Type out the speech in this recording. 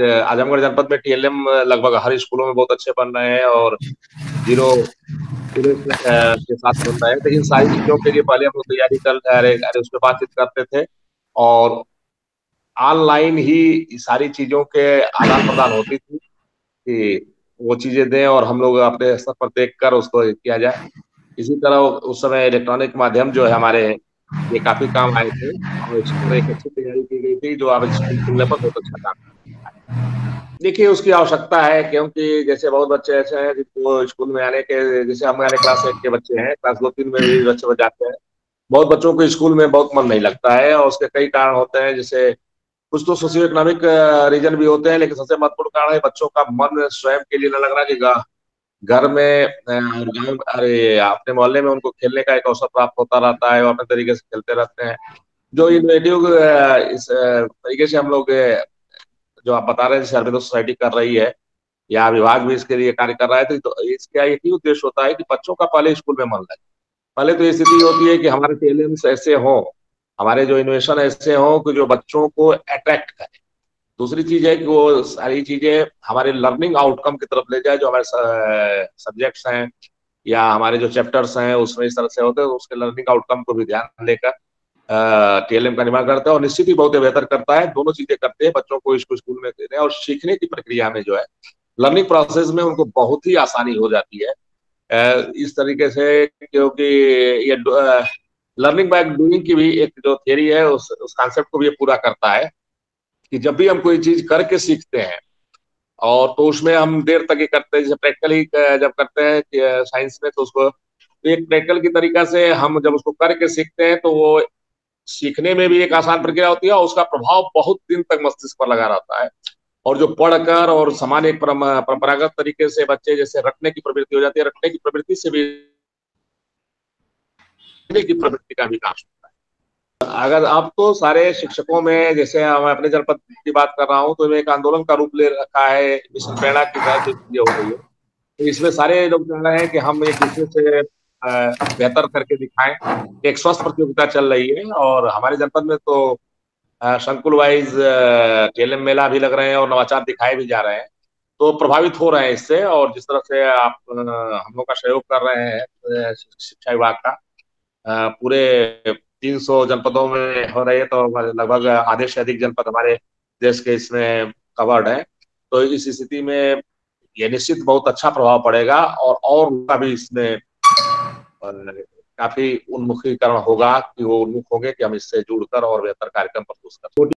आजमगढ़ जनपद में टीएलएम लगभग हर स्कूलों में बहुत अच्छे बन रहे हैं और ज़ीरो के साथ बन रहे हैं। लेकिन सारी चीज़ों के लिए पहले हम लोग तैयारी कर रहे अरे, उस पर बातचीत करते थे और ऑनलाइन ही सारी चीज़ों के आदान प्रदान होती थी कि वो चीज़ें दें और हम लोग अपने स्तर पर देख कर उसको किया जाए। इसी तरह उस समय इलेक्ट्रॉनिक माध्यम जो है हमारे ये काफ़ी काम आए थे। और एक अच्छी तैयारी की गई थी जो आप स्कूल पर बहुत अच्छा काम देखिए, उसकी आवश्यकता है, क्योंकि जैसे बहुत बच्चे ऐसे हैं जिनको स्कूल में आने के, जैसे हमारे क्लास एक के बच्चे हैं, क्लास दो तीन में भी बच्चे जाते हैं। बहुत बच्चों को स्कूल में बहुत मन नहीं लगता है और उसके कई कारण होते हैं, जैसे कुछ तो सोशियो इकोनॉमिक रीजन भी होते हैं, लेकिन सबसे महत्वपूर्ण कारण है बच्चों का मन स्वयं के लिए न लग रहा कि घर में अरे, अपने मोहल्ले में उनको खेलने का एक अवसर प्राप्त होता रहता है और अपने तरीके से खेलते रहते हैं। जो इनोवेटिव इस तरीके से हम लोग जो आप बता रहे हैं, जैसे अरविंदो सोसाइटी कर रही है, या विभाग भी इसके लिए कार्य कर रहा है तो इसका एक ही उद्देश्य होता है कि बच्चों का पहले स्कूल में मन लगे। पहले तो ये स्थिति होती है कि हमारे टैलेंट्स ऐसे हों, हमारे जो इनोवेशन ऐसे हों कि जो बच्चों को अट्रैक्ट करें। दूसरी चीज़ है कि वो सारी चीज़ें हमारे लर्निंग आउटकम की तरफ़ ले जाए, जो हमारे सब्जेक्ट्स हैं, या हमारे जो चैप्टर्स हैं, उसमें इस तरह से होते हैं उसके लर्निंग आउटकम को भी ध्यान लेकर टीएलएम का निर्माण करता है और निश्चित ही बहुत बेहतर करता है। दोनों चीज़ें करते हैं, बच्चों को इसको स्कूल में देते हैं और सीखने की प्रक्रिया में जो है, लर्निंग प्रोसेस में उनको बहुत ही आसानी हो जाती है। इस तरीके से क्योंकि ये लर्निंग बाय डूइंग की भी एक जो थियरी है, उस उस कॉन्सेप्ट को भी ये पूरा करता है कि जब भी हम कोई चीज़ करके सीखते हैं और तो उसमें हम देर तक ही करते हैं, जैसे प्रैक्टिकली जब करते हैं साइंस में तो उसको एक प्रैक्टिकल की तरीका से हम जब उसको करके सीखते हैं तो वो सीखने में भी एक आसान प्रक्रिया होती है और उसका प्रभाव बहुत दिन तक मस्तिष्क पर लगा रहता है। और जो पढ़कर और समान एक परंपरागत तरीके से बच्चे जैसे रटने की प्रवृत्ति हो जाती है, रटने की प्रवृत्ति से भी की प्रवृत्ति का विकास होता है। अगर अब तो सारे शिक्षकों में जैसे मैं अपने जनपद की बात कर रहा हूँ तो एक आंदोलन का रूप ले रखा है, मिशन प्रेरणा की तहत हो गई है। तो इसमें सारे लोग चाह रहे हैं कि हम एक दूसरे से बेहतर करके दिखाएँ एक स्वस्थ प्रतियोगिता चल रही है और हमारे जनपद में तो संकुल वाइज टेलम मेला भी लग रहे हैं और नवाचार दिखाए भी जा रहे हैं। तो प्रभावित हो रहे हैं इससे और जिस तरह से आप हम लोग का सहयोग कर रहे हैं शिक्षा विभाग का पूरे 300 जनपदों में हो रही है तो लगभग आधे से अधिक जनपद हमारे देश के इसमें कवर्ड है। तो इस स्थिति में ये निश्चित बहुत अच्छा प्रभाव पड़ेगा और और का भी इसमें काफ़ी उन्मुखीकरण होगा कि वो उन्मुख होंगे कि हम इससे जुड़कर और बेहतर कार्यक्रम प्रस्तुत कर